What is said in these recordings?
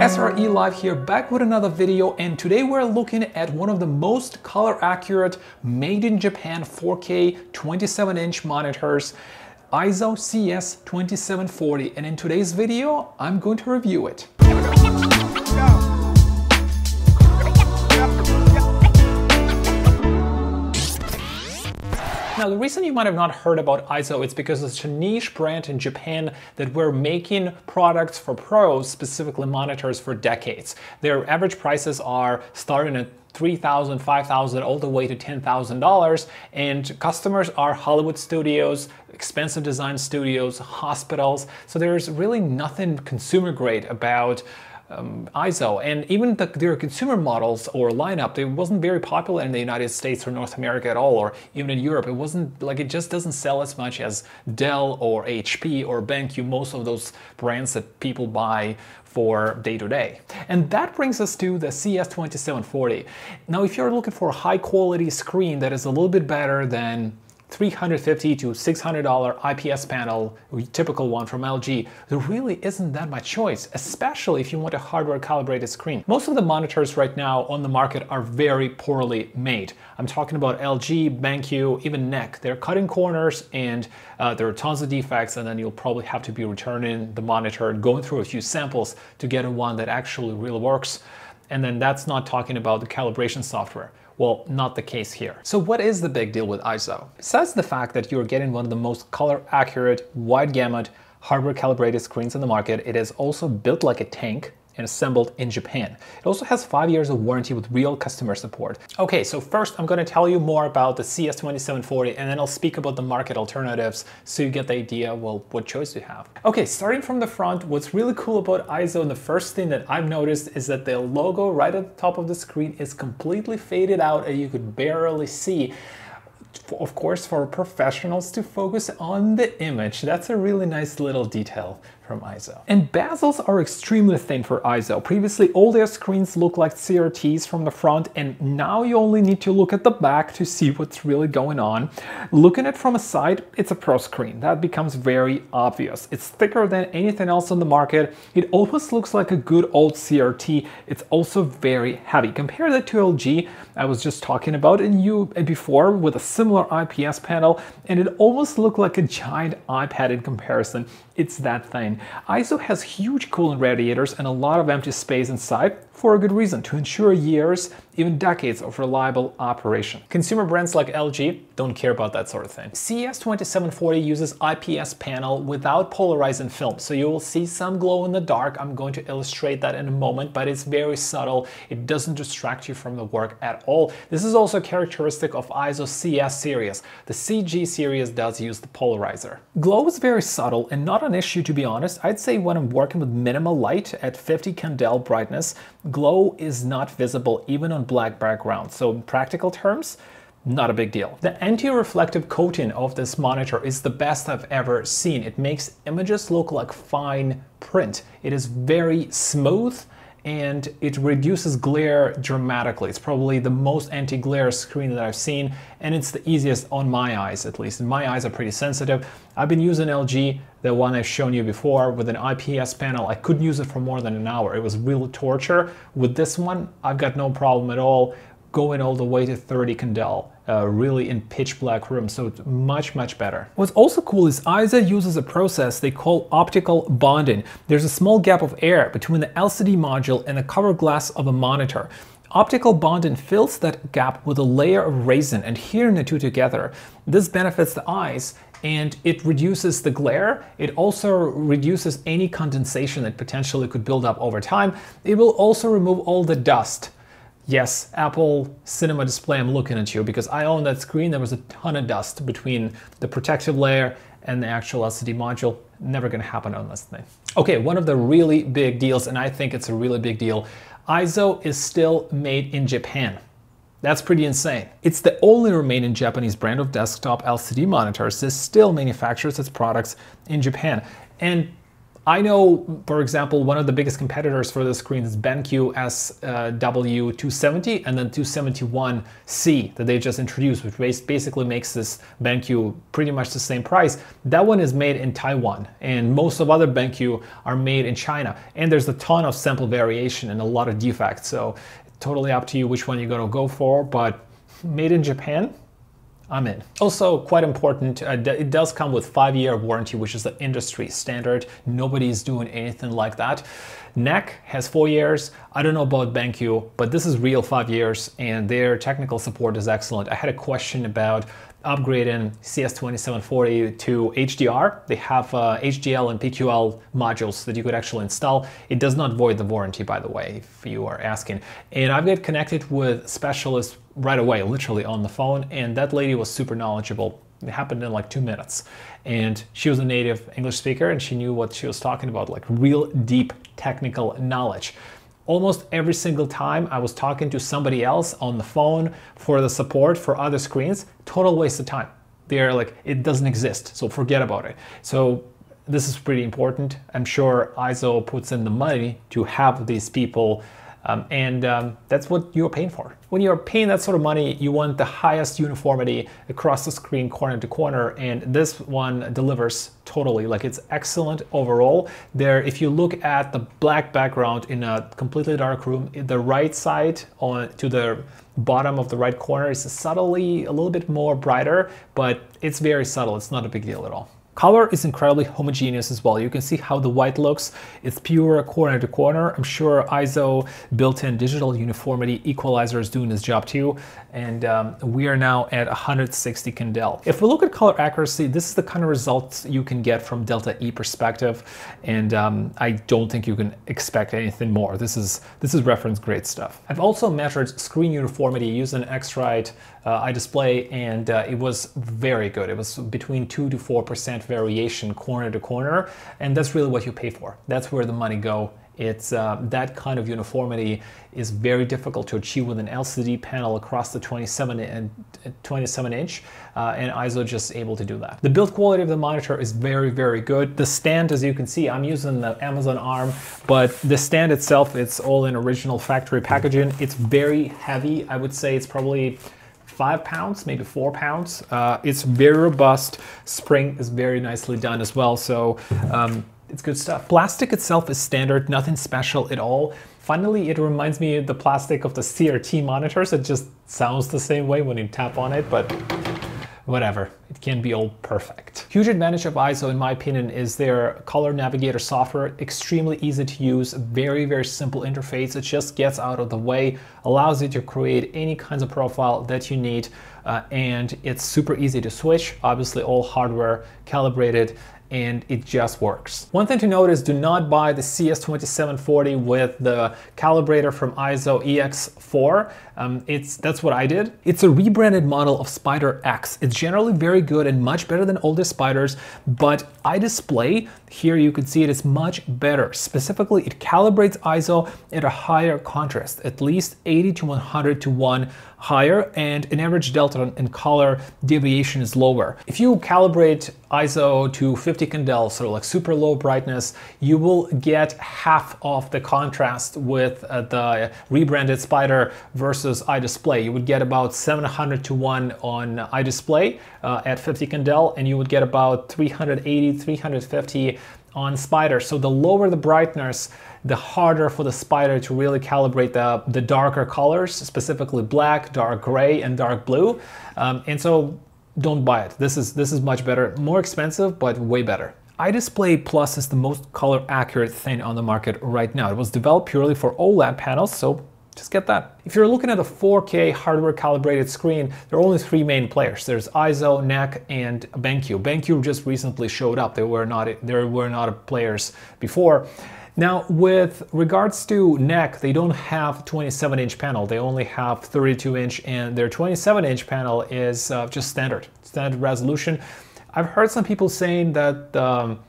SRE Live here back with another video and today we're looking at one of the most color accurate made in Japan 4K 27 inch monitors Eizo CS2740 and in today's video I'm going to review it. Now, the reason you might have not heard about Eizo is because it's a niche brand in Japan that we're making products for pros, specifically monitors, for decades. Their average prices are starting at 3000 5000 all the way to $10,000 and customers are Hollywood studios, expensive design studios, hospitals. So there's really nothing consumer grade about um, Eizo. And even the, their consumer models or lineup, it wasn't very popular in the United States or North America at all, or even in Europe. It wasn't like it just doesn't sell as much as Dell or HP or BenQ, most of those brands that people buy for day to day. And that brings us to the CS2740. Now, if you're looking for a high quality screen that is a little bit better than 350 to $600 IPS panel, typical one from LG, there really isn't that much choice, especially if you want a hardware calibrated screen. Most of the monitors right now on the market are very poorly made. I'm talking about LG, BenQ, even NEC. They're cutting corners and uh, there are tons of defects and then you'll probably have to be returning the monitor and going through a few samples to get a one that actually really works. And then that's not talking about the calibration software. Well, not the case here. So what is the big deal with Eizo? Besides the fact that you're getting one of the most color accurate, wide gamut, hardware calibrated screens in the market, it is also built like a tank and assembled in Japan. It also has five years of warranty with real customer support. Okay, so first I'm gonna tell you more about the CS2740 and then I'll speak about the market alternatives so you get the idea, well, what choice you have. Okay, starting from the front, what's really cool about Eizo and the first thing that I've noticed is that the logo right at the top of the screen is completely faded out and you could barely see of course for professionals to focus on the image. That's a really nice little detail from Eizo. And bezels are extremely thin for Eizo. Previously, all their screens look like CRTs from the front, and now you only need to look at the back to see what's really going on. Looking at from a side, it's a pro screen. That becomes very obvious. It's thicker than anything else on the market. It almost looks like a good old CRT. It's also very heavy. Compare that to LG I was just talking about in you uh, before with a similar IPS panel, and it almost looked like a giant iPad in comparison. It's that thin. Eizo has huge cooling radiators and a lot of empty space inside for a good reason, to ensure years, even decades of reliable operation. Consumer brands like LG don't care about that sort of thing. CS2740 uses IPS panel without polarizing film, so you will see some glow in the dark. I'm going to illustrate that in a moment, but it's very subtle. It doesn't distract you from the work at all. This is also characteristic of Eizo CS series. The CG series does use the polarizer. Glow is very subtle and not an issue to be honest. I'd say when I'm working with minimal light at 50 candela brightness, glow is not visible even on black background. So in practical terms, not a big deal. The anti-reflective coating of this monitor is the best I've ever seen. It makes images look like fine print. It is very smooth and it reduces glare dramatically. It's probably the most anti-glare screen that I've seen and it's the easiest on my eyes at least. And my eyes are pretty sensitive. I've been using LG, the one I've shown you before with an IPS panel. I couldn't use it for more than an hour. It was real torture. With this one, I've got no problem at all going all the way to 30 candela, uh, really in pitch black room, so it's much, much better. What's also cool is Eizo uses a process they call optical bonding. There's a small gap of air between the LCD module and the cover glass of a monitor. Optical bonding fills that gap with a layer of resin and adhering the two together. This benefits the eyes and it reduces the glare. It also reduces any condensation that potentially could build up over time. It will also remove all the dust. Yes, Apple Cinema Display, I'm looking at you because I own that screen. There was a ton of dust between the protective layer and the actual LCD module. Never gonna happen on this thing. Okay, one of the really big deals, and I think it's a really big deal, Eizo is still made in Japan. That's pretty insane. It's the only remaining Japanese brand of desktop LCD monitors that still manufactures its products in Japan. And I know, for example, one of the biggest competitors for this screen is BenQ SW270 and then 271C that they just introduced, which basically makes this BenQ pretty much the same price. That one is made in Taiwan, and most of other BenQ are made in China. And there's a ton of sample variation and a lot of defects. So totally up to you which one you're gonna go for, but made in Japan, I'm in. Also, quite important, uh, it does come with five-year warranty, which is the industry standard. Nobody's doing anything like that. NEC has four years. I don't know about BenQ, but this is real five years, and their technical support is excellent. I had a question about upgrading CS2740 to HDR. They have uh, HDL and PQL modules that you could actually install. It does not void the warranty, by the way, if you are asking. And I've got connected with specialists right away, literally on the phone, and that lady was super knowledgeable. It happened in like two minutes. And she was a native English speaker and she knew what she was talking about, like real deep technical knowledge almost every single time I was talking to somebody else on the phone for the support for other screens, total waste of time. They're like, it doesn't exist, so forget about it. So this is pretty important. I'm sure Eizo puts in the money to have these people um, and um, that's what you're paying for. When you're paying that sort of money, you want the highest uniformity across the screen, corner to corner, and this one delivers totally. Like it's excellent overall. There, if you look at the black background in a completely dark room, the right side on to the bottom of the right corner is subtly a little bit more brighter, but it's very subtle. It's not a big deal at all. Color is incredibly homogeneous as well. You can see how the white looks. It's pure corner to corner. I'm sure Eizo built-in digital uniformity equalizer is doing its job too. And um, we are now at 160 candela. If we look at color accuracy, this is the kind of results you can get from Delta E perspective. And um, I don't think you can expect anything more. This is, this is reference grade stuff. I've also measured screen uniformity using X-Rite iDisplay and uh, it was very good. It was between 2 to 4% variation corner to corner and that's really what you pay for. That's where the money go. It's uh, that kind of uniformity is very difficult to achieve with an LCD panel across the 27 and 27 inch, uh, and Eizo just able to do that. The build quality of the monitor is very, very good. The stand, as you can see, I'm using the Amazon arm, but the stand itself, it's all in original factory packaging. It's very heavy. I would say it's probably five pounds, maybe four pounds. Uh, it's very robust. Spring is very nicely done as well. So um, it's good stuff. Plastic itself is standard, nothing special at all. Finally, it reminds me of the plastic of the CRT monitors. It just sounds the same way when you tap on it, but whatever, it can't be all perfect. Huge advantage of Eizo in my opinion is their color navigator software, extremely easy to use, very, very simple interface. It just gets out of the way, allows you to create any kinds of profile that you need, uh, and it's super easy to switch, obviously all hardware calibrated and it just works. One thing to note is do not buy the CS2740 with the calibrator from Eizo EX4. Um, it's That's what I did. It's a rebranded model of SpyderX. It's generally very good and much better than older Spyders, but iDisplay, here you can see it is much better. Specifically, it calibrates Eizo at a higher contrast, at least 80 to 100 to 1 higher and an average delta in color deviation is lower. If you calibrate Eizo to 50 candela, so like super low brightness, you will get half of the contrast with uh, the rebranded Spyder versus iDisplay. You would get about 700 to 1 on iDisplay uh, at 50 candela and you would get about 380, 350 on Spyder So the lower the brightness, the harder for the Spyder to really calibrate the, the darker colors, specifically black, dark gray, and dark blue. Um, and so don't buy it. This is, this is much better, more expensive, but way better. iDisplay Plus is the most color accurate thing on the market right now. It was developed purely for OLED panels, so just get that. If you're looking at a 4K hardware calibrated screen, there are only three main players. There's Eizo, NEC, and BenQ. BenQ just recently showed up. There were not there were not players before. Now, with regards to NEC, they don't have 27 inch panel. They only have 32 inch and their 27 inch panel is uh, just standard, standard resolution. I've heard some people saying that um,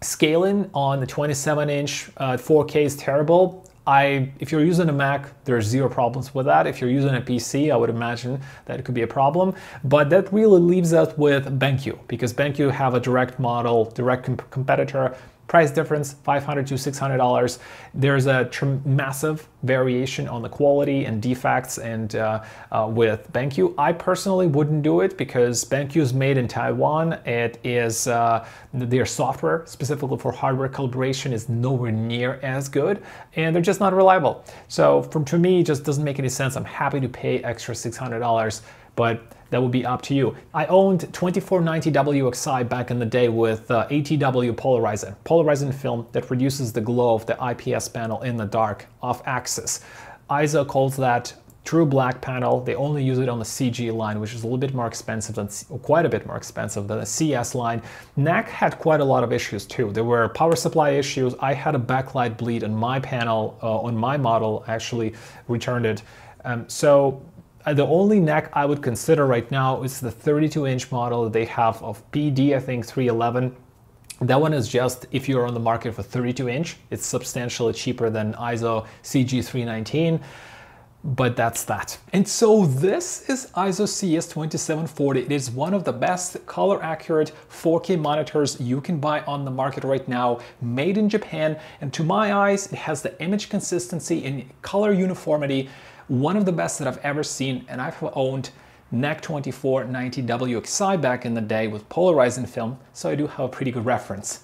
scaling on the 27 inch uh, 4K is terrible. I, if you're using a Mac, there's zero problems with that. If you're using a PC, I would imagine that it could be a problem. But that really leaves us with BenQ because BenQ have a direct model, direct comp competitor Price difference, 500 to $600. There's a massive variation on the quality and defects and uh, uh, with BenQ. I personally wouldn't do it because BenQ is made in Taiwan. It is uh, their software specifically for hardware calibration is nowhere near as good and they're just not reliable. So from to me, it just doesn't make any sense. I'm happy to pay extra $600, but that would be up to you. I owned 2490WXI back in the day with uh, ATW polarizing, polarizing film that reduces the glow of the IPS panel in the dark off axis. Eizo calls that true black panel. They only use it on the CG line, which is a little bit more expensive than, quite a bit more expensive than the CS line. NEC had quite a lot of issues too. There were power supply issues. I had a backlight bleed on my panel, uh, on my model, actually returned it. Um, so Uh, the only NEC I would consider right now is the 32 inch model that they have of PD, I think 311. That one is just if you're on the market for 32 inch, it's substantially cheaper than Eizo CG319 but that's that. And so this is Eizo CS2740. It is one of the best color accurate 4K monitors you can buy on the market right now, made in Japan. And to my eyes, it has the image consistency and color uniformity one of the best that I've ever seen, and I've owned NEC 2490WXI back in the day with polarizing film, so I do have a pretty good reference.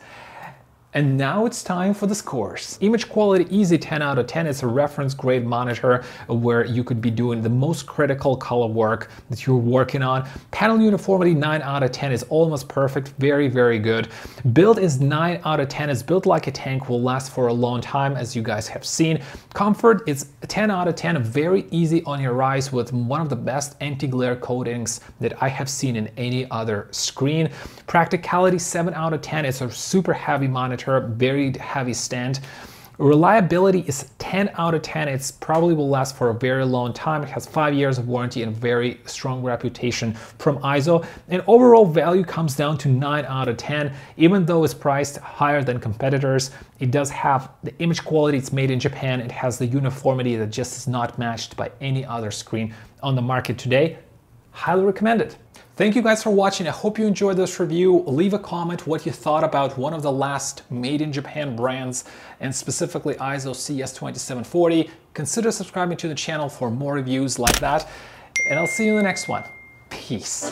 And now it's time for the scores. Image quality easy 10 out of 10. It's a reference grade monitor where you could be doing the most critical color work that you're working on. Panel uniformity 9 out of 10 is almost perfect. Very, very good. Build is 9 out of 10. It's built like a tank, will last for a long time as you guys have seen. Comfort is 10 out of 10. Very easy on your eyes with one of the best anti-glare coatings that I have seen in any other screen. Practicality 7 out of 10. It's a super heavy monitor very heavy stand. Reliability is 10 out of 10. It's probably will last for a very long time. It has five years of warranty and very strong reputation from Eizo. And overall value comes down to 9 out of 10. Even though it's priced higher than competitors, it does have the image quality. It's made in Japan. It has the uniformity that just is not matched by any other screen on the market today. Highly recommend it. Thank you guys for watching. I hope you enjoyed this review. Leave a comment what you thought about one of the last made in Japan brands and specifically Eizo CS2740. Consider subscribing to the channel for more reviews like that. And I'll see you in the next one. Peace.